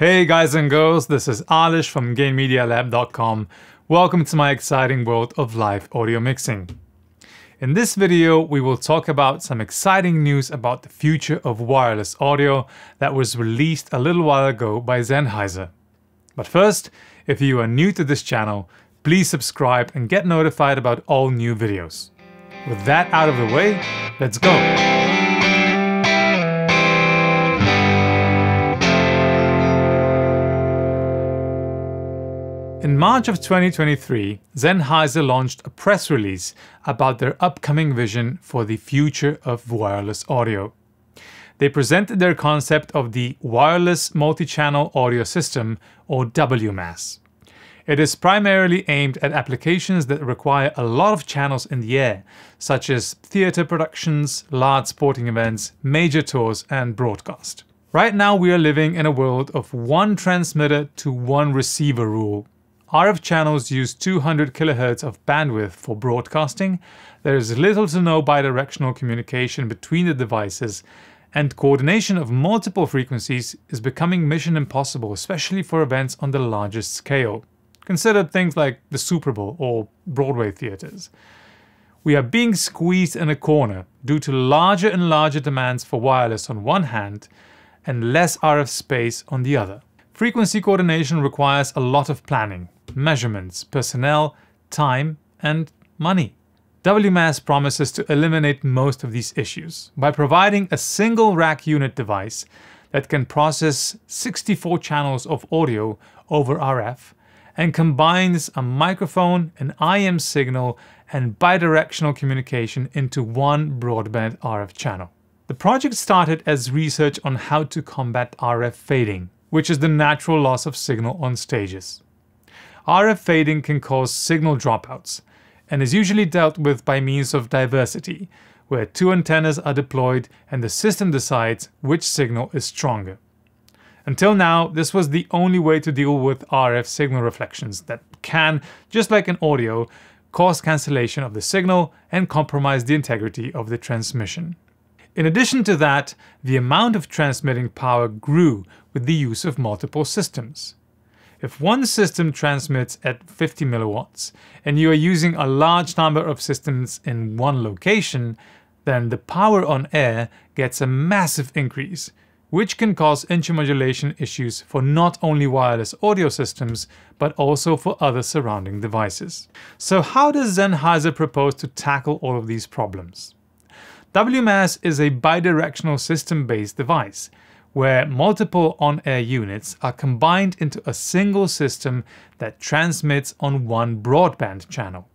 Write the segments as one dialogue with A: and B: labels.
A: Hey guys and girls, this is Alish from GainMediaLab.com. Welcome to my exciting world of live audio mixing. In this video, we will talk about some exciting news about the future of wireless audio that was released a little while ago by Sennheiser. But first, if you are new to this channel, please subscribe and get notified about all new videos. With that out of the way, let's go! In March of 2023, Sennheiser launched a press release about their upcoming vision for the future of wireless audio. They presented their concept of the Wireless Multi-Channel Audio System, or WMAS. It is primarily aimed at applications that require a lot of channels in the air, such as theater productions, large sporting events, major tours, and broadcast. Right now we are living in a world of one transmitter to one receiver rule. RF channels use 200 kHz of bandwidth for broadcasting, there is little to no bidirectional communication between the devices, and coordination of multiple frequencies is becoming mission impossible, especially for events on the largest scale. Consider things like the Super Bowl or Broadway theaters. We are being squeezed in a corner due to larger and larger demands for wireless on one hand and less RF space on the other. Frequency coordination requires a lot of planning, measurements, personnel, time, and money. WMAS promises to eliminate most of these issues by providing a single rack unit device that can process 64 channels of audio over RF and combines a microphone, an IEM signal, and bidirectional communication into one broadband RF channel. The project started as research on how to combat RF fading, which is the natural loss of signal on stages. RF fading can cause signal dropouts and is usually dealt with by means of diversity, where two antennas are deployed and the system decides which signal is stronger. Until now, this was the only way to deal with RF signal reflections that can, just like in audio, cause cancellation of the signal and compromise the integrity of the transmission. In addition to that, the amount of transmitting power grew with the use of multiple systems. If one system transmits at 50 milliwatts and you are using a large number of systems in one location, then the power on air gets a massive increase, which can cause intermodulation issues for not only wireless audio systems, but also for other surrounding devices. So how does Sennheiser propose to tackle all of these problems? WMAS is a bidirectional system-based device, where multiple on-air units are combined into a single system that transmits on one broadband channel.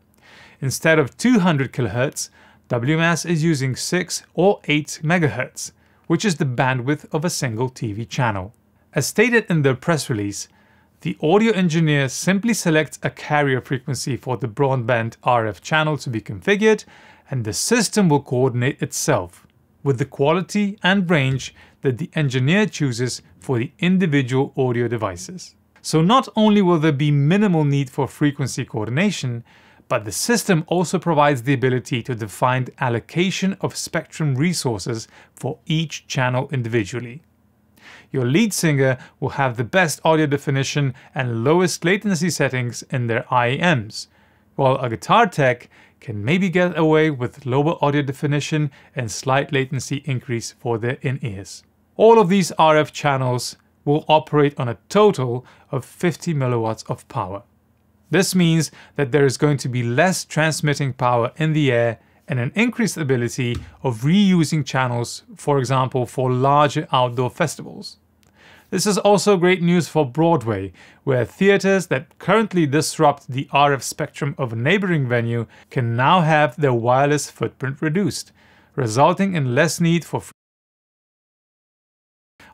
A: Instead of 200 kHz, WMAS is using 6 or 8 MHz, which is the bandwidth of a single TV channel. As stated in the press release, the audio engineer simply selects a carrier frequency for the broadband RF channel to be configured, and the system will coordinate itself with the quality and range that the engineer chooses for the individual audio devices. So not only will there be minimal need for frequency coordination, but the system also provides the ability to define allocation of spectrum resources for each channel individually. Your lead singer will have the best audio definition and lowest latency settings in their IEMs, while a guitar tech can maybe get away with lower audio definition and slight latency increase for their in-ears. All of these RF channels will operate on a total of 50 milliwatts of power. This means that there is going to be less transmitting power in the air and an increased ability of reusing channels, for example, for larger outdoor festivals. This is also great news for Broadway, where theaters that currently disrupt the RF spectrum of a neighboring venue can now have their wireless footprint reduced, resulting in less need for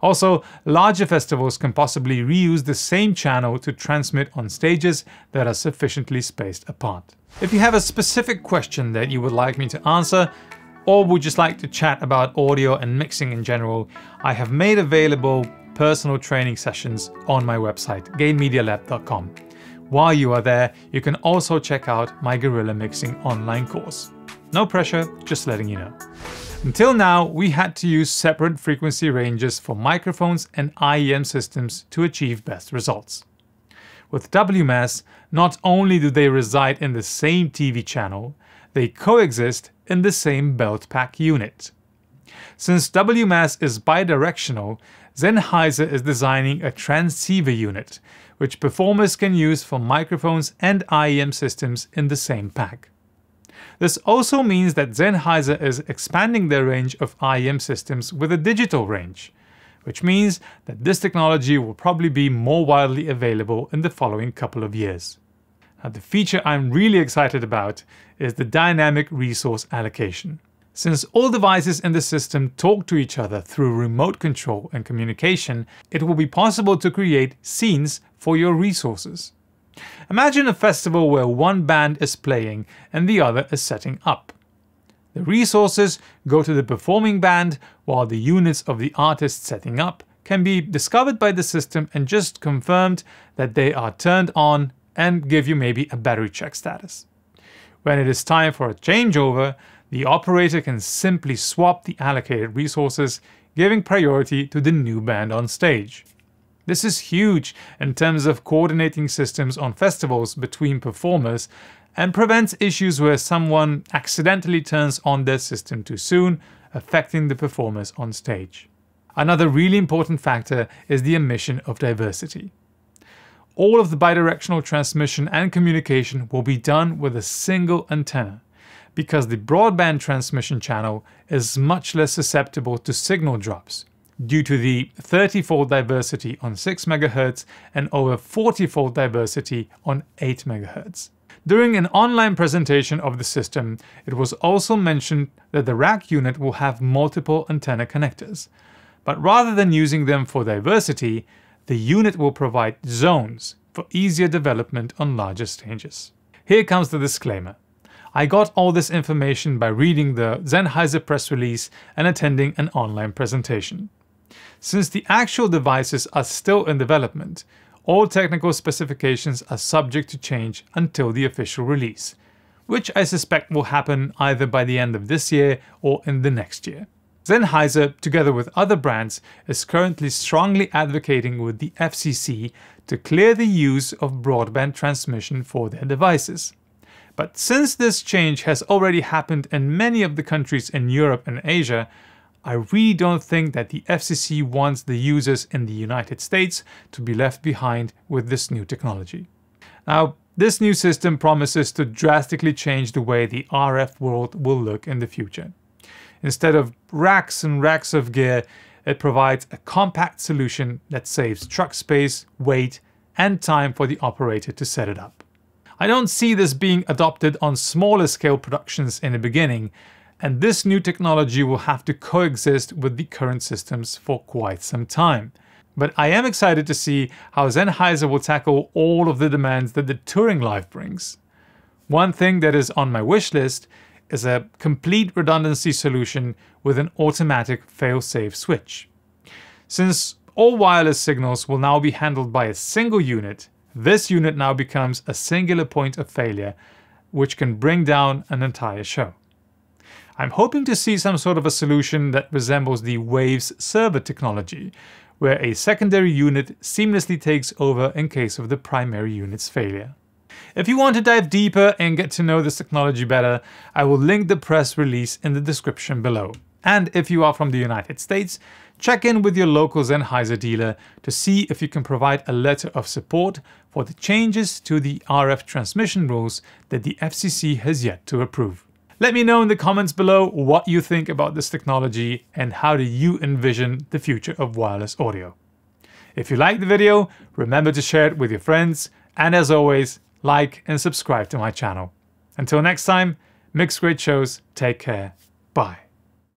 A: also, larger festivals can possibly reuse the same channel to transmit on stages that are sufficiently spaced apart. If you have a specific question that you would like me to answer, or would just like to chat about audio and mixing in general, I have made available personal training sessions on my website, gainmedialab.com. While you are there, you can also check out my Guerrilla Mixing online course. No pressure, just letting you know. Until now, we had to use separate frequency ranges for microphones and IEM systems to achieve best results. With WMAS, not only do they reside in the same TV channel, they coexist in the same belt pack unit. Since WMAS is bidirectional, Sennheiser is designing a transceiver unit, which performers can use for microphones and IEM systems in the same pack. This also means that Sennheiser is expanding their range of IEM systems with a digital range, which means that this technology will probably be more widely available in the following couple of years. Now, the feature I'm really excited about is the dynamic resource allocation. Since all devices in the system talk to each other through remote control and communication, it will be possible to create scenes for your resources. Imagine a festival where one band is playing and the other is setting up. The resources go to the performing band, while the units of the artist setting up can be discovered by the system and just confirmed that they are turned on and give you maybe a battery check status. When it is time for a changeover, the operator can simply swap the allocated resources, giving priority to the new band on stage. This is huge in terms of coordinating systems on festivals between performers and prevents issues where someone accidentally turns on their system too soon, affecting the performers on stage. Another really important factor is the omission of diversity. All of the bidirectional transmission and communication will be done with a single antenna, because the broadband transmission channel is much less susceptible to signal drops, due to the 30-fold diversity on 6 MHz and over 40-fold diversity on 8 MHz. During an online presentation of the system, it was also mentioned that the rack unit will have multiple antenna connectors. But rather than using them for diversity, the unit will provide zones for easier development on larger stages. Here comes the disclaimer. I got all this information by reading the Sennheiser press release and attending an online presentation. Since the actual devices are still in development, all technical specifications are subject to change until the official release, which I suspect will happen either by the end of this year or in the next year. Sennheiser, together with other brands, is currently strongly advocating with the FCC to clear the use of broadband transmission for their devices. But since this change has already happened in many of the countries in Europe and Asia, I really don't think that the FCC wants the users in the United States to be left behind with this new technology. Now, this new system promises to drastically change the way the RF world will look in the future. Instead of racks and racks of gear, it provides a compact solution that saves truck space, weight, and time for the operator to set it up. I don't see this being adopted on smaller scale productions in the beginning, and this new technology will have to coexist with the current systems for quite some time. But I am excited to see how Sennheiser will tackle all of the demands that the touring life brings. One thing that is on my wish list is a complete redundancy solution with an automatic fail-safe switch. Since all wireless signals will now be handled by a single unit, this unit now becomes a singular point of failure, which can bring down an entire show. I'm hoping to see some sort of a solution that resembles the Waves server technology, where a secondary unit seamlessly takes over in case of the primary unit's failure. If you want to dive deeper and get to know this technology better, I will link the press release in the description below. And if you are from the United States, check in with your local Sennheiser dealer to see if you can provide a letter of support for the changes to the RF transmission rules that the FCC has yet to approve. Let me know in the comments below what you think about this technology and how do you envision the future of wireless audio. If you liked the video, remember to share it with your friends, and as always, like and subscribe to my channel. Until next time, mix great shows, take care, bye.